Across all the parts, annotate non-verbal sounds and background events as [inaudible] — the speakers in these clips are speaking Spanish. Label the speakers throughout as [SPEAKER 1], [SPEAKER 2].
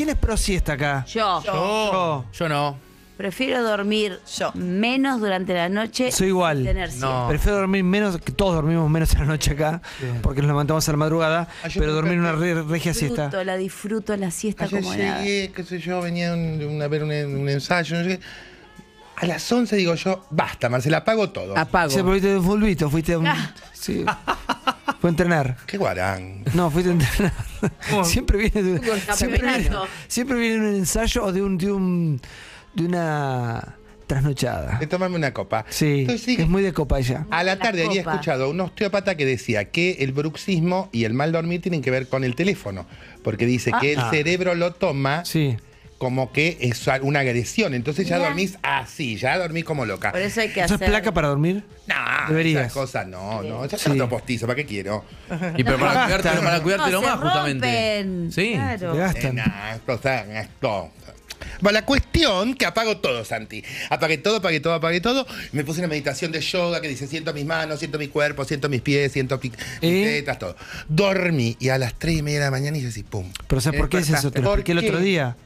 [SPEAKER 1] ¿Quién es pro siesta acá?
[SPEAKER 2] Yo
[SPEAKER 1] Yo.
[SPEAKER 3] Yo no.
[SPEAKER 2] prefiero dormir
[SPEAKER 4] Yo.
[SPEAKER 2] menos durante la noche.
[SPEAKER 1] Soy igual.
[SPEAKER 2] Tener siesta.
[SPEAKER 3] No.
[SPEAKER 1] Prefiero dormir menos, que todos dormimos menos en la noche acá, porque nos levantamos a la madrugada,
[SPEAKER 5] Ah,
[SPEAKER 1] pero dormir una re- regia siesta.
[SPEAKER 2] Disfruto, la disfruto la siesta
[SPEAKER 5] Ayer
[SPEAKER 2] como nada.
[SPEAKER 5] llegué, qué sé yo, venía un- de un- a ver un, un ensayo, no sé qué. A las 11 digo yo, basta, Marcela, apago todo.
[SPEAKER 6] Apago.
[SPEAKER 1] Sí, fuiste de fulbito, fuiste a un-
[SPEAKER 2] Ah.
[SPEAKER 1] sí. [laughs] Fue a entrenar.
[SPEAKER 5] Qué guarán.
[SPEAKER 1] No, fuiste a entrenar. siempre viene de, siempre viene,
[SPEAKER 2] campeonato.
[SPEAKER 1] siempre viene de un ensayo o de un de un de una trasnochada.
[SPEAKER 5] De tomarme una copa.
[SPEAKER 1] Sí,
[SPEAKER 5] Entonces, sí,
[SPEAKER 1] es muy de copa ella.
[SPEAKER 5] A la
[SPEAKER 2] La
[SPEAKER 5] tarde había escuchado a un osteópata que decía que el bruxismo y el mal dormir tienen que ver con el teléfono. Porque dice que el
[SPEAKER 1] Ah.
[SPEAKER 5] cerebro lo toma
[SPEAKER 1] Sí.
[SPEAKER 5] Como que es una agresión. Entonces ya dormís así, ya dormís como loca.
[SPEAKER 2] Por eso hay que
[SPEAKER 1] ¿Eso
[SPEAKER 2] hacer.
[SPEAKER 1] es placa para dormir?
[SPEAKER 5] No,
[SPEAKER 1] Deberías.
[SPEAKER 5] esas cosas no, no. Ya
[SPEAKER 1] Sí.
[SPEAKER 5] postizo, ¿para qué quiero?
[SPEAKER 3] Y pero para [laughs] cuidártelo, para cuidártelo
[SPEAKER 2] No, se
[SPEAKER 3] más, justamente.
[SPEAKER 2] rompen.
[SPEAKER 3] Sí.
[SPEAKER 2] Claro.
[SPEAKER 1] Te gastan.
[SPEAKER 5] Eh, nah, esto. Bueno, la cuestión que apago todo, Santi. Apagué todo, apagué todo, apagué todo. Me puse una meditación de yoga que dice: siento mis manos, siento mi cuerpo, siento mis pies, siento mis
[SPEAKER 1] ¿Eh?
[SPEAKER 5] tetas, todo. Dormí y a las 3 y media de la mañana hice así, pum.
[SPEAKER 1] Pero ¿sabes por qué es eso? Te lo
[SPEAKER 5] ¿Por
[SPEAKER 1] expliqué el otro día.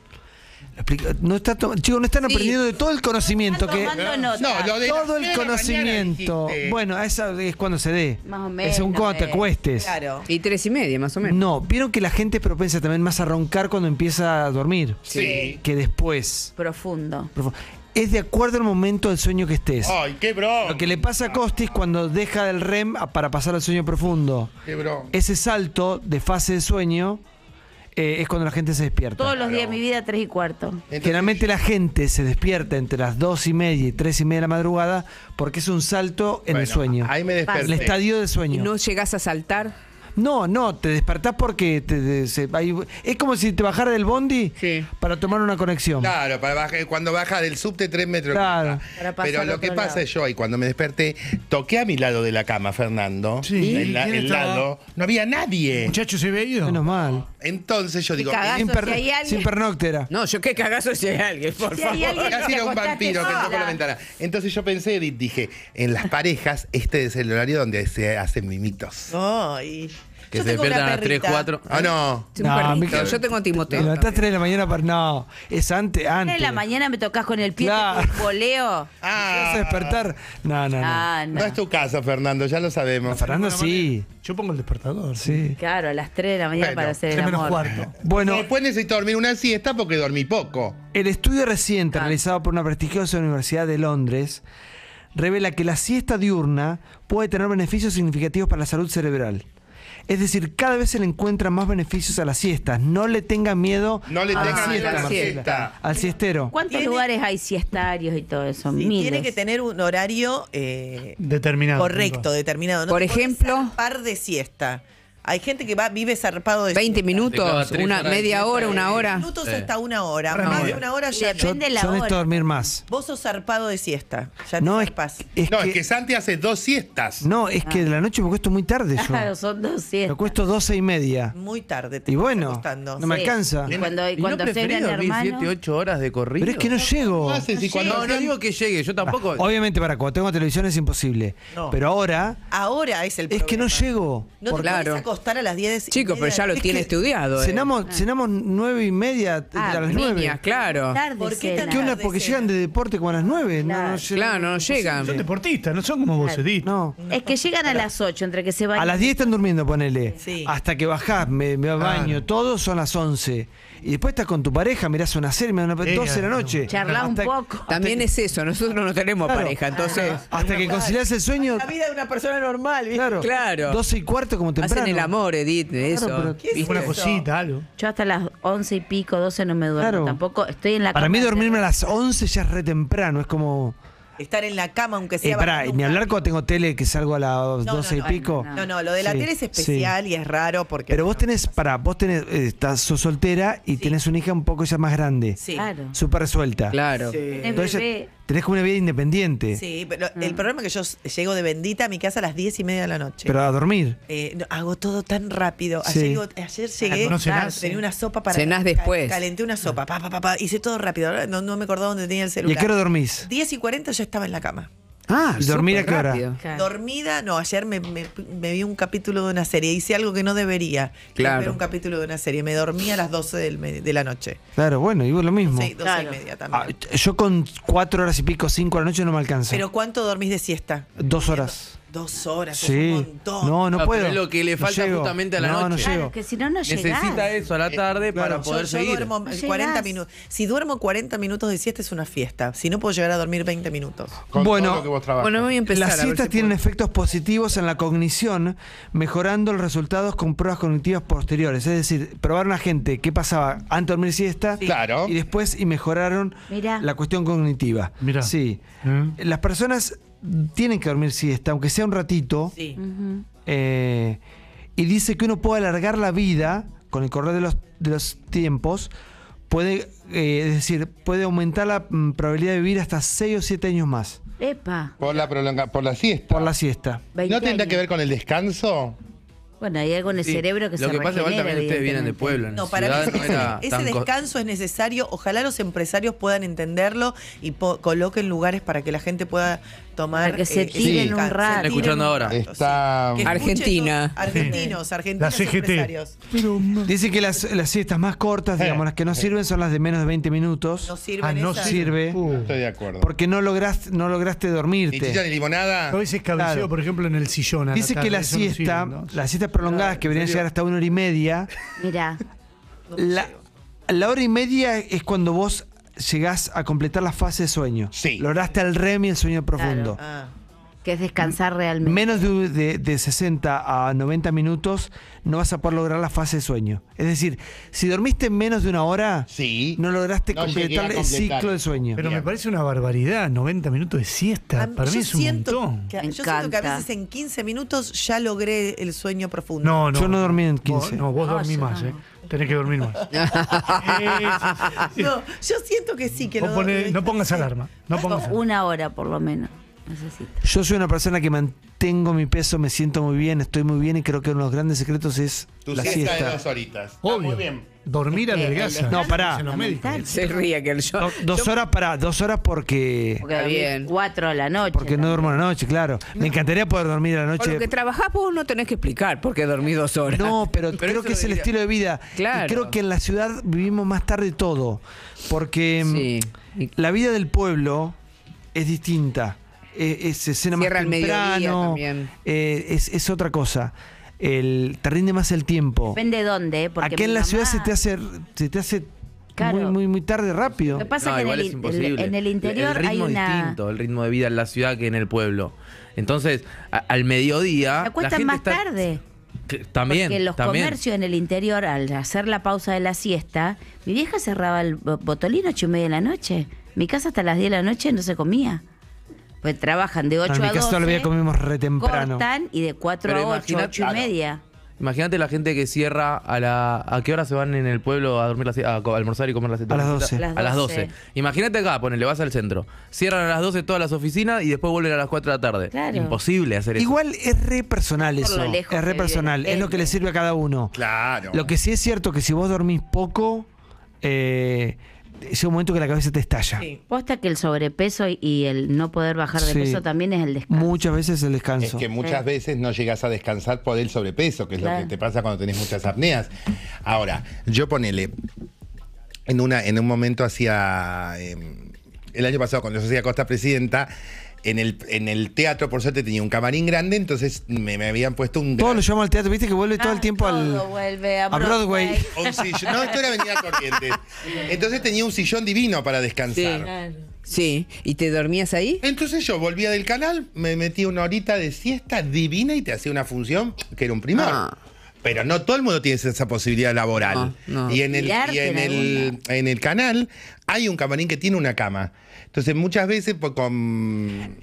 [SPEAKER 1] No está chicos, no están
[SPEAKER 2] Sí.
[SPEAKER 1] aprendiendo de todo el conocimiento que.
[SPEAKER 5] No, lo de
[SPEAKER 1] Todo el conocimiento. Bueno, esa es cuando se dé.
[SPEAKER 2] Más o
[SPEAKER 1] Es
[SPEAKER 2] menos,
[SPEAKER 1] según cuando te
[SPEAKER 2] eh.
[SPEAKER 1] acuestes.
[SPEAKER 4] Claro.
[SPEAKER 6] Y tres y media, más o menos.
[SPEAKER 1] No, vieron que la gente es propensa también más a roncar cuando empieza a dormir.
[SPEAKER 5] Sí.
[SPEAKER 1] Que después.
[SPEAKER 2] Profundo.
[SPEAKER 1] Es de acuerdo al momento del sueño que estés.
[SPEAKER 5] ¡Ay, qué bro!
[SPEAKER 1] Lo que le pasa a Costis cuando deja del REM a- para pasar al sueño profundo.
[SPEAKER 5] ¡Qué bro!
[SPEAKER 1] Ese salto de fase de sueño eh, es cuando la gente se despierta.
[SPEAKER 2] Todos los días de mi vida, tres y cuarto.
[SPEAKER 5] Entonces,
[SPEAKER 1] Generalmente la gente se despierta entre las dos y media y tres y media de la madrugada porque es un salto en el sueño.
[SPEAKER 5] Ahí me
[SPEAKER 1] El
[SPEAKER 5] desperté.
[SPEAKER 1] estadio de
[SPEAKER 6] Y
[SPEAKER 1] sueño.
[SPEAKER 6] no llegas a saltar.
[SPEAKER 1] No, no, te despertás porque te- te- se- hay- es como si te bajara del bondi
[SPEAKER 6] Sí.
[SPEAKER 1] para tomar una conexión.
[SPEAKER 5] Claro, para bajar, cuando baja del subte tres metros.
[SPEAKER 1] Claro.
[SPEAKER 2] Para pasar
[SPEAKER 5] Pero
[SPEAKER 2] al
[SPEAKER 5] lo
[SPEAKER 2] otro
[SPEAKER 5] que pasa
[SPEAKER 2] lado.
[SPEAKER 5] es yo ahí cuando me desperté, toqué a mi lado de la cama, Fernando.
[SPEAKER 1] Sí.
[SPEAKER 5] En la-
[SPEAKER 7] ¿Quién
[SPEAKER 5] el
[SPEAKER 7] estaba?
[SPEAKER 5] lado. No había nadie.
[SPEAKER 7] Muchacho, se ve ido.
[SPEAKER 1] Menos mal.
[SPEAKER 5] Entonces yo digo,
[SPEAKER 2] cagazo.
[SPEAKER 1] Sin, per-
[SPEAKER 2] si hay alguien-
[SPEAKER 1] sin.
[SPEAKER 6] No, yo qué cagazo si hay alguien, por
[SPEAKER 2] Si hay
[SPEAKER 6] favor.
[SPEAKER 2] alguien-
[SPEAKER 5] Casi era un vampiro que entró por la ventana. Entonces yo pensé, Edith, dije, en las parejas, este es el horario donde se hacen mimitos.
[SPEAKER 4] Ay.
[SPEAKER 3] Que
[SPEAKER 4] Yo
[SPEAKER 3] se despiertan a las 3,
[SPEAKER 4] perrita.
[SPEAKER 3] 4.
[SPEAKER 5] Ah, no.
[SPEAKER 1] No,
[SPEAKER 6] Yo tengo a
[SPEAKER 1] Te
[SPEAKER 6] Timoteo.
[SPEAKER 1] levantás a 3 de la mañana para. No, es antes.
[SPEAKER 2] A
[SPEAKER 1] antes.
[SPEAKER 2] de la mañana me tocas con el pie
[SPEAKER 1] Claro. [laughs]
[SPEAKER 2] te voleo.
[SPEAKER 1] ¿Te vas a despertar? No, no, no.
[SPEAKER 2] Ah, no.
[SPEAKER 5] No es tu caso, Fernando, ya lo sabemos.
[SPEAKER 1] Fernando sí.
[SPEAKER 7] Yo pongo el despertador.
[SPEAKER 1] Sí.
[SPEAKER 2] Claro, a las 3 de la mañana
[SPEAKER 5] Bueno,
[SPEAKER 2] para hacer el
[SPEAKER 7] Tres menos
[SPEAKER 2] amor.
[SPEAKER 7] cuarto.
[SPEAKER 1] Bueno,
[SPEAKER 5] Después necesito dormir una siesta porque dormí poco.
[SPEAKER 1] El estudio reciente realizado por una prestigiosa Universidad de Londres revela que la siesta diurna puede tener beneficios significativos para la salud cerebral. Es decir, cada vez se le encuentran más beneficios a las siestas. No le tengan miedo
[SPEAKER 5] No le
[SPEAKER 1] a
[SPEAKER 5] tengan
[SPEAKER 1] la
[SPEAKER 5] miedo a la
[SPEAKER 1] Marcela.
[SPEAKER 5] siesta.
[SPEAKER 1] Al siestero.
[SPEAKER 2] ¿Cuántos
[SPEAKER 4] Tiene-
[SPEAKER 2] lugares hay siestarios y todo eso?
[SPEAKER 4] Sí,
[SPEAKER 2] Miles.
[SPEAKER 4] tiene que tener un horario eh,
[SPEAKER 7] Determinado.
[SPEAKER 4] correcto, determinado. No
[SPEAKER 6] Por ejemplo-
[SPEAKER 4] zarpar de siesta. Hay gente que va, vive zarpado de
[SPEAKER 6] 20
[SPEAKER 4] siesta.
[SPEAKER 3] Te
[SPEAKER 6] minutos, una media hora,
[SPEAKER 3] y-
[SPEAKER 6] una hora.
[SPEAKER 4] minutos
[SPEAKER 3] Sí.
[SPEAKER 4] hasta una hora. Más de una hora ya.
[SPEAKER 1] Yo,
[SPEAKER 2] Depende de la
[SPEAKER 1] yo
[SPEAKER 2] hora.
[SPEAKER 1] necesito dormir más.
[SPEAKER 4] Vos sos zarpado de siesta. Ya te
[SPEAKER 1] No, es,
[SPEAKER 4] zarpás.
[SPEAKER 1] es
[SPEAKER 5] No,
[SPEAKER 1] que,
[SPEAKER 5] es que Santi hace dos siestas.
[SPEAKER 1] no, es que de la noche me acuesto muy tarde yo.
[SPEAKER 2] Claro, [laughs] son dos
[SPEAKER 1] Me
[SPEAKER 2] siestas.
[SPEAKER 1] acuesto doce y media.
[SPEAKER 4] Muy tarde. Te
[SPEAKER 1] Y bueno, no me alcanza.
[SPEAKER 2] Y cuando, y
[SPEAKER 3] ¿Y no
[SPEAKER 2] cuando.
[SPEAKER 3] 7, 8 horas de corrido?
[SPEAKER 1] Pero es que no llego.
[SPEAKER 5] No haces y cuando
[SPEAKER 3] No, no digo que llegue, yo tampoco.
[SPEAKER 1] Obviamente, para cuando tengo televisión es imposible.
[SPEAKER 4] No.
[SPEAKER 1] Pero ahora
[SPEAKER 4] Ahora es el
[SPEAKER 1] es que no
[SPEAKER 4] problema.
[SPEAKER 1] llego.
[SPEAKER 4] No te
[SPEAKER 6] Claro.
[SPEAKER 4] Acostar a las 10 y
[SPEAKER 6] Chicos, pero ya lo
[SPEAKER 4] de-
[SPEAKER 6] tiene estudiado. eh.
[SPEAKER 1] Cenamos, cenamos nueve y media
[SPEAKER 2] Ah,
[SPEAKER 1] a las
[SPEAKER 6] Niñas,
[SPEAKER 1] nueve.
[SPEAKER 6] claro.
[SPEAKER 2] Tarde
[SPEAKER 4] ¿Por qué tan
[SPEAKER 1] ¿Qué onda? Porque
[SPEAKER 4] cena?
[SPEAKER 1] llegan de deporte como a las nueve. No,
[SPEAKER 2] Claro.
[SPEAKER 1] no llegan.
[SPEAKER 6] Claro, no llegan.
[SPEAKER 7] Son deportistas, no son como vos, Edith.
[SPEAKER 1] No.
[SPEAKER 2] Es que llegan a las 8, entre que se van...
[SPEAKER 1] A las 10 están durmiendo, ponele.
[SPEAKER 4] Sí.
[SPEAKER 1] Hasta que bajás, me, me baño, todo son las 11. Y después estás con tu pareja, mirás una serie, me da una
[SPEAKER 7] Eh,
[SPEAKER 1] 12 de la noche.
[SPEAKER 2] Charlá un
[SPEAKER 1] Hasta-
[SPEAKER 2] poco.
[SPEAKER 6] También es eso, nosotros no tenemos
[SPEAKER 1] Claro.
[SPEAKER 6] pareja, entonces
[SPEAKER 1] Hasta que conciliás el sueño.
[SPEAKER 4] La vida de una persona normal, ¿viste?
[SPEAKER 1] Claro.
[SPEAKER 6] Claro.
[SPEAKER 1] 12 y cuarto como temprano.
[SPEAKER 6] hacen el amor, Edith, eso.
[SPEAKER 1] pero-
[SPEAKER 4] ¿Qué es
[SPEAKER 7] Una
[SPEAKER 4] eso?
[SPEAKER 7] cosita, algo.
[SPEAKER 2] Yo hasta las 11 y pico, 12 no me duermo.
[SPEAKER 1] Claro.
[SPEAKER 2] Tampoco estoy en la
[SPEAKER 1] Para mí dormirme a las 11 ya es re temprano, es como...
[SPEAKER 4] Estar en la cama, aunque sea.
[SPEAKER 1] Eh, pará, ni hablar cuando tengo tele que salgo a las
[SPEAKER 4] No,
[SPEAKER 1] 12
[SPEAKER 4] no,
[SPEAKER 1] y pico.
[SPEAKER 2] no,
[SPEAKER 4] No, no, lo de la
[SPEAKER 1] Sí,
[SPEAKER 4] tele es
[SPEAKER 1] sí.
[SPEAKER 4] especial y es raro porque.
[SPEAKER 1] Pero vos tenés, para, vos tenés, eh, estás sos soltera y tenés una hija un poco ya más grande.
[SPEAKER 4] Sí.
[SPEAKER 2] Claro.
[SPEAKER 1] Súper resuelta.
[SPEAKER 6] Claro.
[SPEAKER 4] Sí.
[SPEAKER 1] Entonces. Tenés como una vida independiente.
[SPEAKER 4] Sí, pero el problema es que yo llego de bendita a mi casa a las 10 y media de la noche.
[SPEAKER 1] Pero a dormir.
[SPEAKER 4] Eh, no, hago todo tan rápido.
[SPEAKER 1] Sí.
[SPEAKER 4] Ayer, digo- ayer llegué,
[SPEAKER 7] no cenás.
[SPEAKER 4] tenía una sopa para.
[SPEAKER 6] Cenás después.
[SPEAKER 4] Calenté una sopa, pa, pa, pa, pa, hice todo rápido. No, no me acordaba dónde tenía el
[SPEAKER 1] ¿Y
[SPEAKER 4] celular.
[SPEAKER 1] a qué hora dormís?
[SPEAKER 4] 10 y 40 ya estaba en la cama.
[SPEAKER 6] Ah,
[SPEAKER 1] ¿Y dormir a qué hora?
[SPEAKER 2] Claro.
[SPEAKER 4] Dormida, no, ayer me, me- me vi un capítulo de una serie. Hice algo que no debería.
[SPEAKER 6] Claro.
[SPEAKER 4] Ver un capítulo de una serie. Me dormí a las 12 del de la noche.
[SPEAKER 1] Claro, bueno, y vos lo mismo.
[SPEAKER 4] Sí, 12
[SPEAKER 2] Claro.
[SPEAKER 4] y media
[SPEAKER 1] Ah,
[SPEAKER 4] también.
[SPEAKER 1] yo con cuatro horas y pico, cinco de la noche no me alcanza.
[SPEAKER 4] Pero ¿cuánto dormís de siesta?
[SPEAKER 1] Dos horas.
[SPEAKER 4] Dos horas, es
[SPEAKER 1] Sí.
[SPEAKER 4] un montón.
[SPEAKER 1] No, no
[SPEAKER 3] Ah,
[SPEAKER 1] puedo.
[SPEAKER 3] es lo que le
[SPEAKER 1] No
[SPEAKER 3] falta
[SPEAKER 1] llego.
[SPEAKER 3] justamente a la
[SPEAKER 1] no,
[SPEAKER 3] noche.
[SPEAKER 1] No,
[SPEAKER 2] Claro,
[SPEAKER 1] llego.
[SPEAKER 2] que si no, no llegás.
[SPEAKER 3] Necesita eso a la tarde para
[SPEAKER 1] claro.
[SPEAKER 3] poder
[SPEAKER 4] yo, yo
[SPEAKER 3] seguir.
[SPEAKER 4] duermo
[SPEAKER 2] No
[SPEAKER 4] 40
[SPEAKER 2] llegás.
[SPEAKER 4] minutos. Si duermo 40 minutos de siesta es una fiesta. Si no puedo llegar a dormir 20 minutos.
[SPEAKER 5] Con
[SPEAKER 1] Bueno,
[SPEAKER 5] todo lo que vos trabajas.
[SPEAKER 6] Bueno, voy a empezar.
[SPEAKER 1] Las siestas
[SPEAKER 6] si
[SPEAKER 1] tienen
[SPEAKER 6] puedo.
[SPEAKER 1] efectos positivos en la cognición, mejorando los resultados con pruebas cognitivas posteriores. Es decir, probaron a gente qué pasaba antes de dormir siesta
[SPEAKER 5] Claro.
[SPEAKER 1] y después y mejoraron
[SPEAKER 2] Mirá.
[SPEAKER 1] la cuestión cognitiva.
[SPEAKER 7] Mirá.
[SPEAKER 1] Sí.
[SPEAKER 7] ¿Eh?
[SPEAKER 1] Las personas tienen que dormir siesta, aunque sea un ratito.
[SPEAKER 4] Sí.
[SPEAKER 1] Eh, y dice que uno puede alargar la vida con el correr de los, de los tiempos. Puede, eh, es decir, puede aumentar la mm, probabilidad de vivir hasta 6 o 7 años más
[SPEAKER 2] Epa.
[SPEAKER 5] Por la prolonga, por la siesta.
[SPEAKER 1] por la siesta.
[SPEAKER 2] 20
[SPEAKER 5] ¿No tendrá
[SPEAKER 2] años.
[SPEAKER 5] que ver con el descanso?
[SPEAKER 2] Bueno, hay algo en el
[SPEAKER 3] Sí.
[SPEAKER 2] cerebro que
[SPEAKER 3] Lo
[SPEAKER 2] se
[SPEAKER 3] que pasa igual también ustedes vienen de. En
[SPEAKER 4] No, para mí
[SPEAKER 3] no
[SPEAKER 4] ese,
[SPEAKER 3] era
[SPEAKER 4] ese
[SPEAKER 3] tan co-
[SPEAKER 4] descanso es necesario. Ojalá los empresarios puedan entenderlo y coloquen lugares para que la gente pueda tomar.
[SPEAKER 2] Para que se
[SPEAKER 4] ese
[SPEAKER 2] tiren
[SPEAKER 4] descanso.
[SPEAKER 2] un rato.
[SPEAKER 3] Escuchando ahora.
[SPEAKER 5] Está-
[SPEAKER 4] sí.
[SPEAKER 6] Argentina.
[SPEAKER 4] Argentinos, argentinos
[SPEAKER 7] La CGT.
[SPEAKER 4] empresarios.
[SPEAKER 7] Pero,
[SPEAKER 1] Dice que las, las siestas más cortas,
[SPEAKER 5] Eh,
[SPEAKER 1] digamos, las que no
[SPEAKER 5] eh.
[SPEAKER 1] sirven son las de menos de 20 minutos.
[SPEAKER 4] No sirven
[SPEAKER 7] ah, no
[SPEAKER 4] esas.
[SPEAKER 1] sirve.
[SPEAKER 7] Uh,
[SPEAKER 5] Estoy de acuerdo.
[SPEAKER 1] Porque no lograste, no lograste
[SPEAKER 5] Ni chicha
[SPEAKER 1] dormirte.
[SPEAKER 5] ni limonada.
[SPEAKER 7] a veces cabeceo,
[SPEAKER 1] Claro.
[SPEAKER 7] por ejemplo, en el sillón. a la
[SPEAKER 1] Dice que la
[SPEAKER 7] no sirve,
[SPEAKER 1] siesta,
[SPEAKER 7] ¿no?
[SPEAKER 1] las siestas prolongadas que deberían llegar hasta una hora y media,
[SPEAKER 2] Mirá.
[SPEAKER 1] la, la hora y media es cuando vos llegás a completar la fase de sueño.
[SPEAKER 5] Sí.
[SPEAKER 1] Lograste el REM y el sueño profundo.
[SPEAKER 4] Ah.
[SPEAKER 2] Que es descansar realmente.
[SPEAKER 1] Menos de, de- de 60 a 90 minutos no vas a poder lograr la fase de sueño. Es decir, si dormiste menos de una hora,
[SPEAKER 5] Sí.
[SPEAKER 1] no lograste
[SPEAKER 5] No a
[SPEAKER 1] completar el
[SPEAKER 5] completar.
[SPEAKER 1] ciclo del sueño.
[SPEAKER 7] Pero
[SPEAKER 5] Bien.
[SPEAKER 7] me parece una barbaridad, 90 minutos de siesta. Para mí es un
[SPEAKER 4] siento
[SPEAKER 7] montón.
[SPEAKER 4] que-
[SPEAKER 2] Me
[SPEAKER 4] yo siento que a
[SPEAKER 2] encanta.
[SPEAKER 4] veces en 15 minutos ya logré el sueño profundo.
[SPEAKER 7] No, no.
[SPEAKER 1] Yo no dormí en
[SPEAKER 7] Vos-
[SPEAKER 1] 15.
[SPEAKER 7] no, vos
[SPEAKER 2] No,
[SPEAKER 7] dormís
[SPEAKER 2] yo
[SPEAKER 7] más,
[SPEAKER 2] no.
[SPEAKER 7] ¿eh? Tenés que dormir más. [laughs] Eh.
[SPEAKER 4] No, yo siento que sí, que
[SPEAKER 7] Vos
[SPEAKER 4] lo
[SPEAKER 7] no pongas alarma. No pongas alarma.
[SPEAKER 2] Una hora por lo menos. Necesito.
[SPEAKER 1] Yo soy una persona que mantengo mi peso, me siento muy bien, estoy muy bien y creo que uno de los grandes secretos es
[SPEAKER 5] Tu
[SPEAKER 1] la
[SPEAKER 5] siesta de
[SPEAKER 1] siesta.
[SPEAKER 5] dos horitas. Está
[SPEAKER 7] Obvio.
[SPEAKER 5] Muy bien.
[SPEAKER 7] Dormir
[SPEAKER 2] que
[SPEAKER 7] adelgaza.
[SPEAKER 2] el
[SPEAKER 1] No, pará.
[SPEAKER 6] Se ríe que el yo.
[SPEAKER 1] Do- dos horas para, dos horas porque
[SPEAKER 2] Porque
[SPEAKER 6] bien.
[SPEAKER 2] cuatro a la noche.
[SPEAKER 1] porque no duermo la noche, claro. Me encantaría poder dormir a la
[SPEAKER 6] Por lo
[SPEAKER 1] noche.
[SPEAKER 6] que trabajás vos no tenés que explicar por qué dormís dos horas.
[SPEAKER 1] No, pero,
[SPEAKER 3] Pero
[SPEAKER 1] creo que es el estilo de vida.
[SPEAKER 6] Claro.
[SPEAKER 1] Y creo que en la ciudad vivimos más tarde todo. Porque mm,
[SPEAKER 6] Sí.
[SPEAKER 1] La vida del pueblo es distinta. Eh, Es, se cena más
[SPEAKER 6] Cierra al mediodía
[SPEAKER 1] temprano.
[SPEAKER 6] también.
[SPEAKER 1] eh, es, es otra cosa. El, te rinde más el tiempo.
[SPEAKER 2] Depende de dónde. Porque
[SPEAKER 1] Aquí en la ciudad se te hace, se te hace
[SPEAKER 2] Claro.
[SPEAKER 1] muy, muy, muy tarde rápido.
[SPEAKER 2] Lo que pasa
[SPEAKER 3] No,
[SPEAKER 2] es que en el,
[SPEAKER 3] es
[SPEAKER 2] in-
[SPEAKER 3] imposible.
[SPEAKER 2] en el interior
[SPEAKER 3] el
[SPEAKER 2] hay
[SPEAKER 3] ritmo
[SPEAKER 2] una.
[SPEAKER 3] distinto, el ritmo de vida en la ciudad que en el pueblo. Entonces, a- al mediodía.
[SPEAKER 2] Se
[SPEAKER 3] la
[SPEAKER 2] más
[SPEAKER 3] está-
[SPEAKER 2] tarde.
[SPEAKER 3] Que- También.
[SPEAKER 2] Porque los
[SPEAKER 3] también.
[SPEAKER 2] comercios en el interior, al hacer la pausa de la siesta, mi vieja cerraba el bo- botolín ocho y media de la noche. Mi casa hasta las 10 de la noche no se comía. Pues trabajan de 8
[SPEAKER 1] en mi
[SPEAKER 2] a
[SPEAKER 1] casa
[SPEAKER 2] 12.
[SPEAKER 1] toda la vida comimos re temprano.
[SPEAKER 2] Cortan y de 4
[SPEAKER 3] Pero
[SPEAKER 2] a 8,
[SPEAKER 3] imagina-
[SPEAKER 2] 8 y media.
[SPEAKER 3] Imagínate la gente que cierra a la. ¿A qué hora se van en el pueblo a dormir la a almorzar y comer la?
[SPEAKER 1] A las 12.
[SPEAKER 2] Las
[SPEAKER 3] A las
[SPEAKER 2] 12.
[SPEAKER 3] 12. Imagínate acá, ponele, vas al centro. Cierran a las 12 todas las oficinas y después vuelven a las 4 de la tarde.
[SPEAKER 2] Claro.
[SPEAKER 3] Imposible hacer eso.
[SPEAKER 1] Igual es re personal
[SPEAKER 2] Por
[SPEAKER 1] eso.
[SPEAKER 2] lo lejos
[SPEAKER 1] Es re personal. Es lo que le sirve a cada uno.
[SPEAKER 5] Claro.
[SPEAKER 1] Lo que sí es cierto que si vos dormís poco, eh, llega un momento que la cabeza te estalla.
[SPEAKER 4] Sí.
[SPEAKER 2] Posta que el sobrepeso y- el no poder bajar de
[SPEAKER 1] Sí.
[SPEAKER 2] peso también es el descanso.
[SPEAKER 1] Muchas veces el
[SPEAKER 5] Es
[SPEAKER 1] descanso.
[SPEAKER 5] que muchas
[SPEAKER 2] Sí.
[SPEAKER 5] veces no llegas a descansar por el sobrepeso, que es lo que te pasa cuando tenés muchas apneas. Ahora, yo ponele, en, una, en un momento hacía, eh, el año pasado cuando yo hacía Costa Presidenta, en el, en el teatro, por suerte, tenía un camarín grande, entonces me, me habían puesto un...
[SPEAKER 1] Todo
[SPEAKER 5] gran-
[SPEAKER 1] lo llamo al teatro, viste que vuelve todo el
[SPEAKER 2] Ah,
[SPEAKER 1] tiempo al.
[SPEAKER 2] vuelve a
[SPEAKER 1] a Broadway.
[SPEAKER 2] Broadway.
[SPEAKER 5] un sillón- no, esto era Avenida Corrientes. [laughs] Entonces tenía un sillón divino para descansar.
[SPEAKER 6] Sí. ¿Y te dormías ahí?
[SPEAKER 5] Entonces yo volvía del canal, me metí una horita de siesta divina y te hacía una función que era un primor.
[SPEAKER 6] Ah.
[SPEAKER 5] Pero no todo el mundo tiene esa posibilidad laboral.
[SPEAKER 6] No, no.
[SPEAKER 5] Y en el, y en, el, en el canal hay un camarín que tiene una cama. Entonces muchas veces pues, con...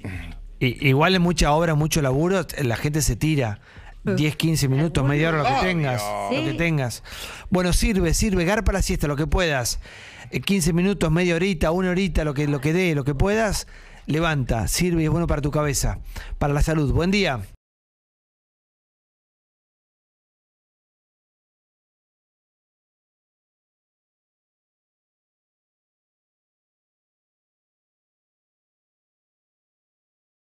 [SPEAKER 1] I- igual en mucha obra, mucho laburo, la gente se tira. 10, 15 minutos, media hora, lo que tengas. Lo que tengas. Bueno, sirve, sirve. Garpa la siesta, lo que puedas. Eh, 15 minutos, media horita, una horita, lo que, lo que dé, lo que puedas. Levanta, sirve y es bueno para tu cabeza, para la salud. Buen día.